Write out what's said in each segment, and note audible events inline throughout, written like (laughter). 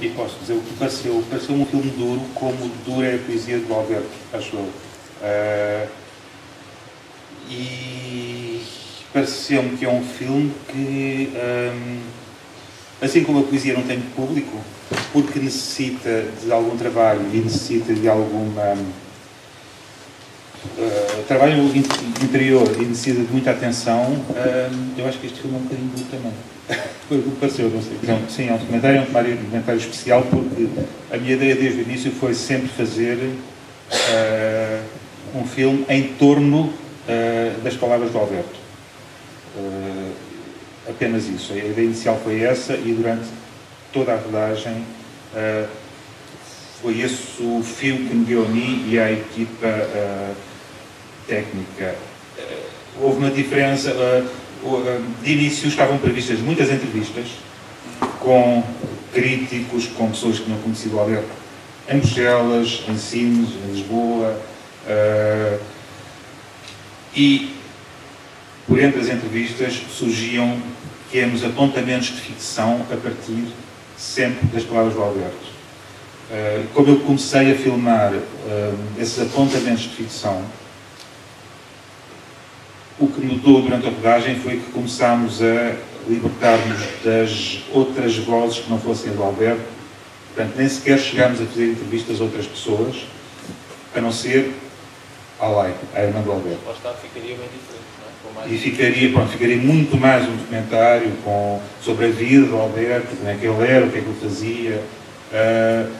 E posso dizer o que pareceu. Pareceu um filme duro, como dura é a poesia do Alberto, acho eu. Uh, e pareceu-me que é um filme que, um, assim como a poesia não tem público, porque necessita de algum trabalho e necessita de alguma. Uh, trabalho interior e necessita de muita atenção, uh, eu acho que este filme é um bocadinho duro também. Foi o que pareceu, não sei. Não, sim, é um documentário, é um documentário especial porque a minha ideia desde o início foi sempre fazer uh, um filme em torno das palavras do Alberto. apenas isso. A ideia inicial foi essa e durante toda a rodagem Uh, foi esse o fio que me deu a mim e à equipa uh, técnica. Uh, houve uma diferença. de início estavam previstas muitas entrevistas com críticos, com pessoas que tinham conhecido o Alberto em Bruxelas, em Sines, em Lisboa. e por entre as entrevistas surgiam pequenos apontamentos de ficção a partir sempre das palavras do Alberto. Como eu comecei a filmar esses apontamentos de ficção, o que mudou durante a rodagem foi que começámos a libertar-nos das outras vozes que não fossem do Alberto. Portanto, nem sequer chegámos a fazer entrevistas a outras pessoas, a não ser a Lai, a irmã do Alberto. Lá está, ficaria bem diferente e ficaria, pronto, ficaria muito mais um documentário com, sobre a vida do Alberto, como é que ele era, o que é que ele fazia, uh,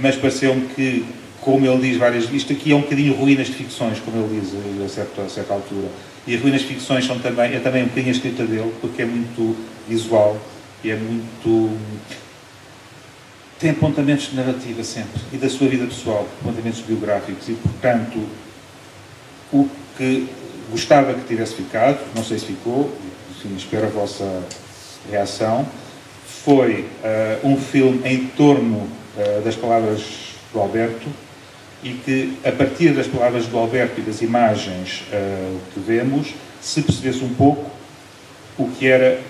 mas pareceu-me que, como ele diz várias isto aqui é um bocadinho ruínas de ficções, como ele diz a certa, a certa altura, e as ruínas de ficções são também, é também um bocadinho a escrita dele, porque é muito visual e é muito tem apontamentos de narrativa sempre e da sua vida pessoal, apontamentos biográficos e, portanto, o que Gostava que tivesse ficado, não sei se ficou, enfim, espero a vossa reação. Foi uh, um filme em torno uh, das palavras do Alberto e que, a partir das palavras do Alberto e das imagens uh, que vemos, se percebesse um pouco o que era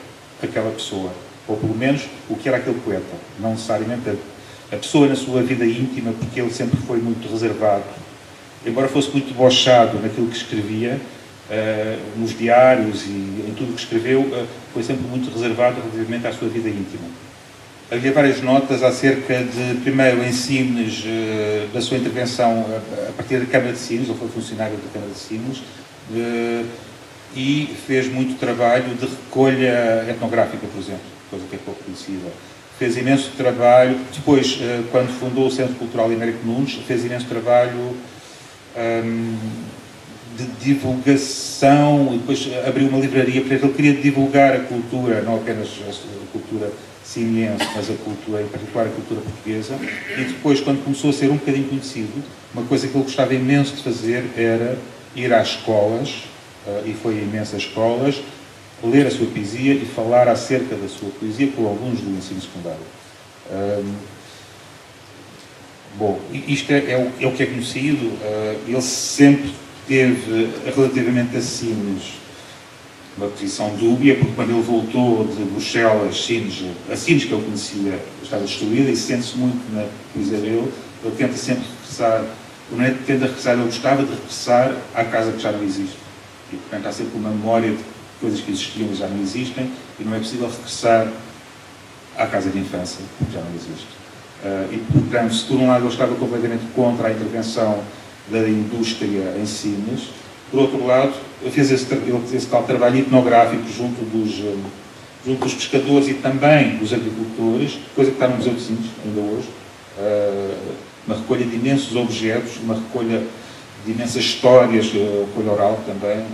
aquela pessoa, ou pelo menos o que era aquele poeta, não necessariamente a, a pessoa na sua vida íntima, porque ele sempre foi muito reservado, embora fosse muito bochado naquilo que escrevia, uh, nos diários e em tudo o que escreveu, uh, foi sempre muito reservado relativamente à sua vida íntima. Havia várias notas acerca de, primeiro, ensinos uh, eh, da sua intervenção a, partir da Câmara de Sines, ele foi funcionário da Câmara de Sines, e fez muito trabalho de recolha etnográfica, por exemplo, coisa que é pouco conhecida. Fez imenso trabalho, depois, quando fundou o Centro Cultural Américo Nunes, fez imenso trabalho um, de divulgação, e depois abriu uma livraria, porque ele queria divulgar a cultura, não apenas a cultura simiense, mas a cultura, em particular a cultura portuguesa, e depois, quando começou a ser um bocadinho conhecido, uma coisa que ele gostava imenso de fazer era ir às escolas, uh, e foi a imensas escolas, ler a sua poesia e falar acerca da sua poesia com alguns do ensino secundário. Bom, isto é, é, o, é, o, que é conhecido, uh, ele sempre teve relativamente a Sines uma posição dúbia, porque quando ele voltou de Bruxelas, Sines, a Sines que ele conhecia estava destruída e sente-se muito na dele, ele tenta sempre regressar, não é tenta regressar, ele gostava de regressar à casa que já não existe. E, portanto, há sempre uma memória de coisas que existiam e já não existem, e não é possível regressar à casa de infância, que já não existe. Uh, e, portanto, se por um lado ele estava completamente contra a intervenção da indústria em Sines. Por outro lado, fez esse, esse tal trabalho etnográfico junto dos, eh, junto dos pescadores e também dos agricultores, coisa que está no Museu de Sines ainda hoje. Uh, uma recolha de imensos objetos, uma recolha de imensas histórias, recolha oral também.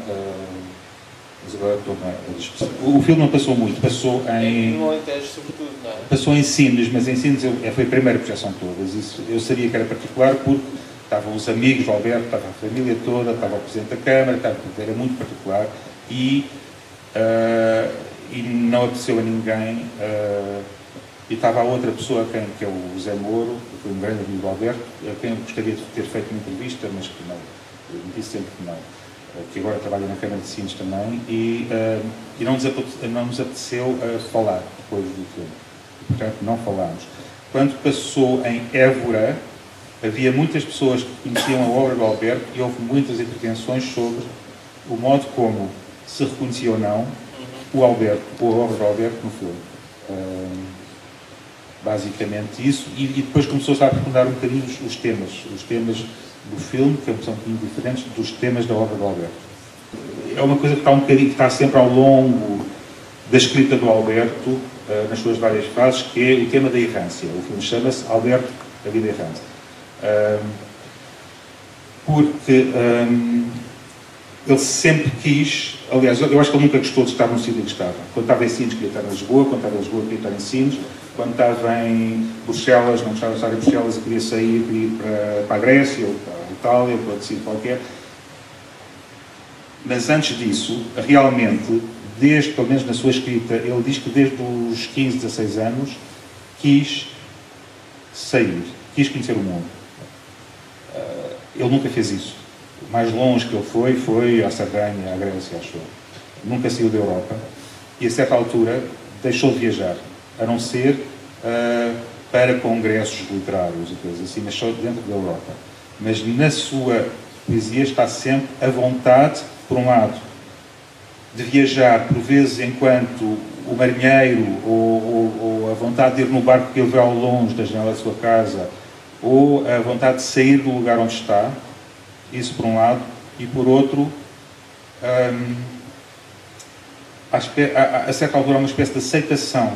Mas agora estou a O filme não passou muito, passou em. No Alentejo, sobretudo, não é? Passou em Sines, mas em Sines eu, foi a primeira projeção todas. Isso, eu sabia que era particular porque estavam os amigos do Alberto, estava a família toda, estava o Presidente da Câmara, estava, era muito particular e, uh, e não apeteceu a ninguém. Uh, e estava a outra pessoa, quem, que é o Zé Moro, que foi um grande amigo do Alberto, a quem eu gostaria de ter feito uma entrevista, mas que não, eu disse sempre que não, uh, que agora trabalha na Câmara de Sines também, e, e não, nos apeteceu, não nos apeteceu falar depois do filme. Portanto, não falámos. quando passou em Évora, havia muitas pessoas que conheciam a obra do Alberto e houve muitas intervenções sobre o modo como se reconhecia ou não o Alberto, ou a obra do Alberto no filme. Basicamente isso, e, e, depois começou-se a aprofundar um bocadinho os, os, temas, os temas do filme, que são um bocadinho diferentes dos temas da obra do Alberto. É uma coisa que está um bocadinho, que está sempre ao longo da escrita do Alberto, uh, nas suas várias fases, que é o tema da errância. O filme chama-se Alberto, a vida errante. Porque ele sempre quis, aliás, eu acho que ele nunca gostou de estar no sítio que estava. Quando estava em Sines, queria estar em Lisboa, quando estava em Lisboa, queria estar em Sines, quando estava em Bruxelas, não gostava de estar em Bruxelas e queria sair, queria ir para, para a Grécia ou para a Itália, ou para outro sítio qualquer. Mas antes disso, realmente, desde, pelo menos na sua escrita, ele diz que desde os 15, 16 anos quis sair, quis conhecer o mundo. Ele nunca fez isso. O mais longe que ele foi, foi à Sardanha, à Grécia, acho eu. Nunca saiu da Europa. E a certa altura deixou de viajar, a não ser uh, para congressos literários e coisas assim, mas só dentro da Europa. Mas na sua poesia está sempre a vontade, por um lado, de viajar, por vezes enquanto o marinheiro, ou, ou, ou, a vontade de ir no barco que ele vê ao longe da janela da sua casa, ou a vontade de sair do lugar onde está, isso por um lado, e por outro, hum, a, certa altura uma espécie de aceitação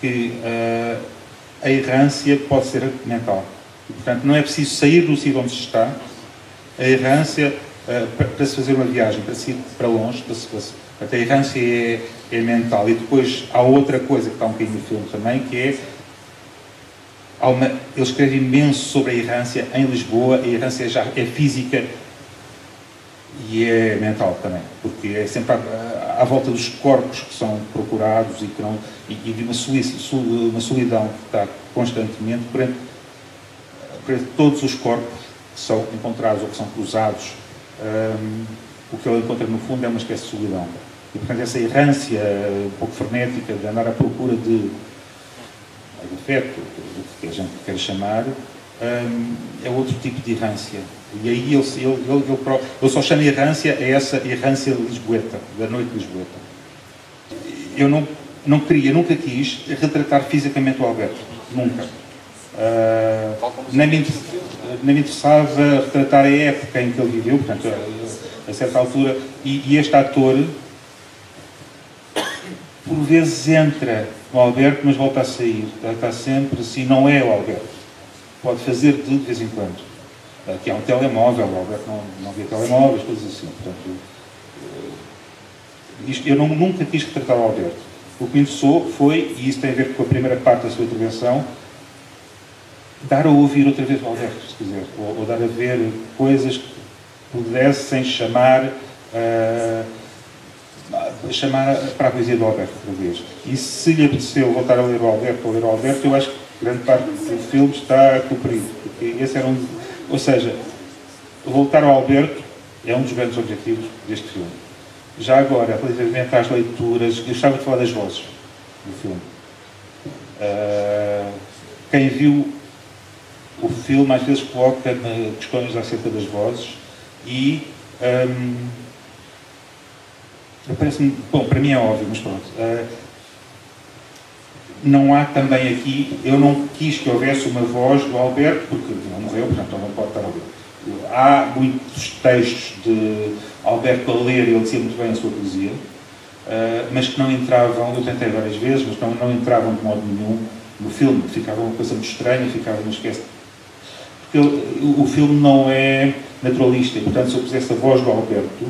que uh, a errância pode ser mental. E, portanto, não é preciso sair do sítio onde se está. A errância uh, para, se fazer uma viagem, para se ir para longe, para se, para se, a errância é, é, mental. E depois há outra coisa que está um bocadinho no filme também, que é. Uma, ele escreve imenso sobre a errância em Lisboa, a errância já é física e é mental também, porque é sempre à, à volta dos corpos que são procurados e, que não, e, e de uma, uma solidão que está constantemente perante, perante todos os corpos que são encontrados ou que são cruzados um, o que ele encontra no fundo é uma espécie de solidão. E, portanto, essa errância um pouco frenética de andar à procura de afeto, do que a gente quer chamar, um, é outro tipo de errância. E aí ele, ele, ele, ele, ele só chama errância a essa errância lisboeta, da noite lisboeta. Eu não, não queria, nunca quis retratar fisicamente o Alberto. Nunca. Uh, nem, me, nem me interessava retratar a época em que ele viveu, portanto, a, a certa altura, e, e, este ator, por vezes entra no Alberto, mas volta a sair. Está sempre assim, não é o Alberto. Pode fazer de, vez em quando. Aqui há um telemóvel, o Alberto não, não vê telemóveis, coisas assim. Portanto, isto, eu não, nunca quis retratar o Alberto. O que me interessou foi, e isso tem a ver com a primeira parte da sua intervenção, dar a ouvir outra vez o Alberto, se quiser, ou, ou dar a ver coisas que pudessem chamar, uh, chamar para a poesia do Alberto outra vez. E se lhe apeteceu voltar a ler o Alberto ou ler o Alberto, eu acho que grande parte do filme está cumprido. Porque esse era um, ou seja, voltar ao Alberto é um dos grandes objetivos deste filme. Já agora, relativamente às leituras, eu gostava de falar das vozes do filme. Uh, quem viu o filme às vezes coloca questões acerca das vozes e um, parece-me, bom, para mim é óbvio, mas pronto. Uh, não há também aqui, eu não quis que houvesse uma voz do Alberto, porque não morreu, portanto ele não pode estar a ler. Há muitos textos de Alberto a ler, ele dizia muito bem a sua poesia, uh, mas que não entravam, eu tentei várias vezes, mas não, não entravam de modo nenhum no filme, ficava uma coisa muito estranha, ficava uma espécie de o filme não é naturalista, e portanto, se eu pusesse a voz do Alberto,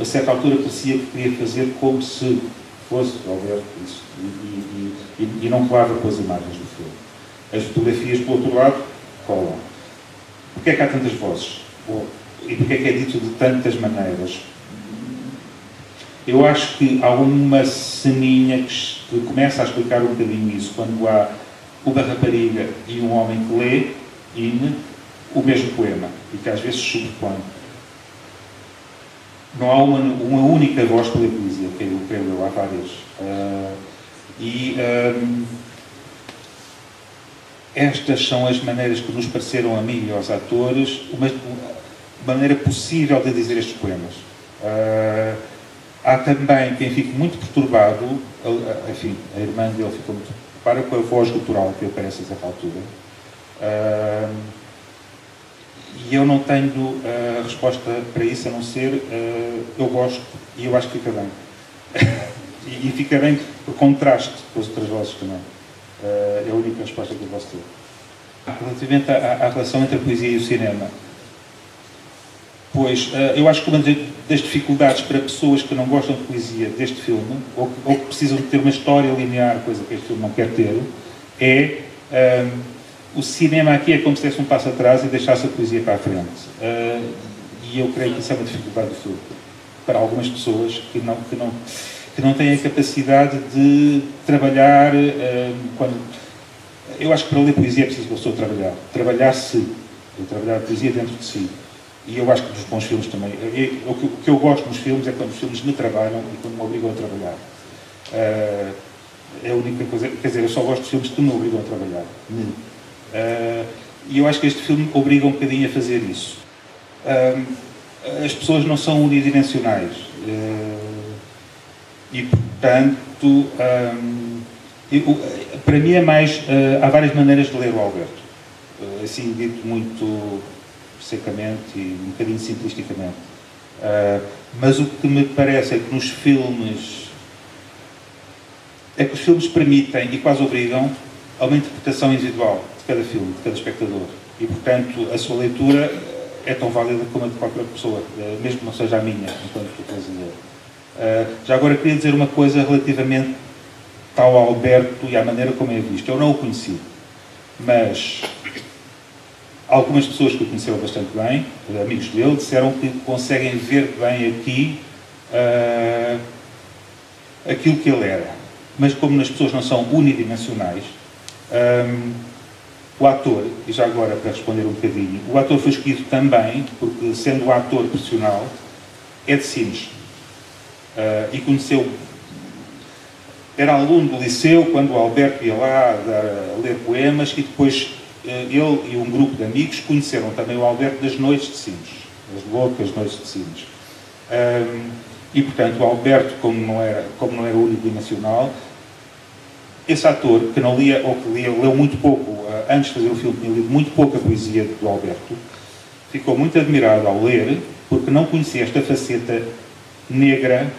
a certa altura parecia que queria fazer como se fosse Alberto e, e, e, e, não colava com as imagens do filme. As fotografias, por outro lado, colam. Porquê é que há tantas vozes? E porquê é que é dito de tantas maneiras? Eu acho que há uma ceninha que, que começa a explicar um bocadinho isso, quando há uma rapariga e um homem que lê, in, o mesmo poema e que às vezes sobrepõe. Não há uma, uma única voz pela poesia, que eu creio eu, há várias. Uh, e um, estas são as maneiras que nos pareceram a mim e aos atores uma, uma maneira possível de dizer estes poemas. Uh, há também quem fique muito perturbado, enfim, a irmã dele ficou muito para com a voz gutural que aparece a certa altura. Uh, e eu não tenho uh, resposta para isso a não ser uh, eu gosto e eu acho que fica bem. (laughs) e, e, fica bem por contraste com as outras vozes também. Uh, é a única resposta que eu posso ter. Relativamente à, à relação entre a poesia e o cinema, pois eu acho que uma das dificuldades para pessoas que não gostam de poesia deste filme, ou que, ou que precisam de ter uma história linear, coisa que este filme não quer ter, é o cinema aqui é como se desse um passo atrás e deixasse a poesia para a frente. Uh, e eu creio que isso é uma dificuldade do filme. Para algumas pessoas que não, que não, que não têm a capacidade de trabalhar uh, quando. Eu acho que para ler poesia é preciso que a pessoa trabalhar. Trabalhar-se. Trabalhar a poesia dentro de si. E eu acho que nos bons filmes também. Eu, que, o que eu gosto nos filmes é quando os filmes me trabalham e quando me obrigam a trabalhar. Uh, é a única coisa. Quer dizer, eu só gosto de filmes que me obrigam a trabalhar. Uh, e eu acho que este filme obriga um bocadinho a fazer isso. Uh, as pessoas não são unidimensionais. Uh, e, portanto, para mim é mais. há várias maneiras de ler o Alberto. assim, dito muito secamente e um bocadinho simplisticamente. mas o que me parece é que nos filmes. é que os filmes permitem e quase obrigam a uma interpretação individual de cada filme, de cada espectador. E, portanto, a sua leitura é tão válida como a de qualquer pessoa, eh, mesmo que não seja a minha, enquanto brasileiro. Uh, já agora queria dizer uma coisa relativamente ao Alberto e à maneira como é visto. Eu não o conheci, mas algumas pessoas que o conheceram bastante bem, amigos dele, disseram que conseguem ver bem aqui uh, aquilo que ele era. Mas como as pessoas não são unidimensionais, o ator, e já agora para responder um bocadinho, o ator foi escolhido também, porque sendo o ator profissional, é de Sines. Uh, e conheceu. Era aluno do liceu quando o Alberto ia lá a ler poemas e depois uh, ele e um grupo de amigos conheceram também o Alberto das noites de Sines, as loucas noites de Sines. Um, e portanto o Alberto, como não era, como não era unidimensional, esse ator, que não lia, ou que lia, leu muito pouco, antes de fazer o filme, tinha lido muito pouco a poesia do Alberto, ficou muito admirado ao ler, porque não conhecia esta faceta negra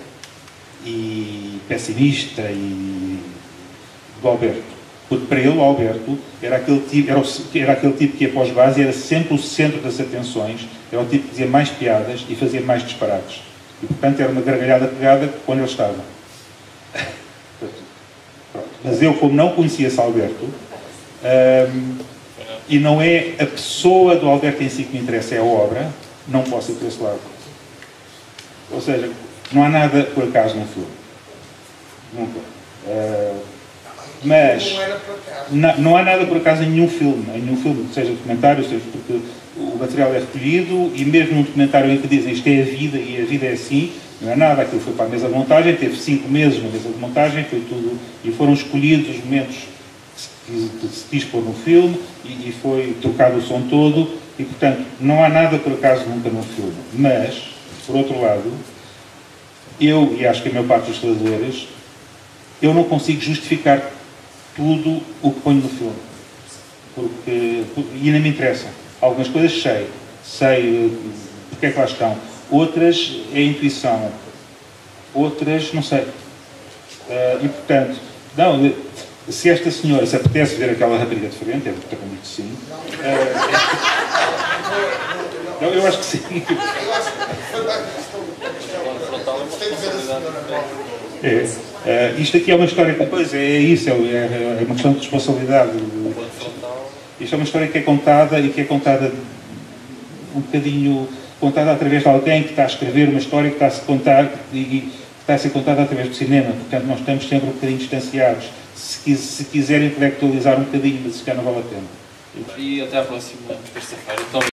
e pessimista e do Alberto. Porque para ele, o Alberto era aquele tipo, era, o, era aquele tipo que ia pós base e era sempre o centro das atenções, era o tipo que dizia mais piadas e fazia mais disparates. E, portanto, era uma gargalhada pegada quando ele estava. (laughs) Mas eu, como não conhecia esse Alberto, um, e não é a pessoa do Alberto em si que me interessa, é a obra, não posso ir para esse lado. Ou seja, não há nada por acaso no filme. Nunca. Uh, mas não, não há nada por acaso em nenhum filme, em nenhum filme, seja documentário, seja porque o material é recolhido e mesmo num documentário em que dizem isto é a vida e a vida é assim, não é nada, aquilo foi para a mesa de montagem, teve cinco meses na mesa de montagem, foi tudo, e foram escolhidos os momentos que se quis pôr no filme e, e, foi trocado o som todo, e portanto não há nada por acaso nunca no filme. Mas, por outro lado, eu, e acho que a maior parte dos realizadores, eu não consigo justificar tudo o que ponho no filme. Porque, e não me interessa. Algumas coisas sei, sei eh, porque é que lá estão outras é intuição, outras não sei. Uh, e portanto, não, se esta senhora se apetece ver aquela rapariga de frente, é porque também que sim. Uh, não, eu acho que sim. É, uh, isto aqui é uma história que, pois, é isso, é, é, uma questão de responsabilidade. Isto é uma história que é contada e que é contada um bocadinho contada através de alguém que está a escrever uma história que está a se contar e, que está a ser contada através do cinema. Portanto, nós estamos sempre um bocadinho distanciados. Se, se quiser intelectualizar um bocadinho, mas se calhar não vale a pena. E até à próxima terça-feira. Então...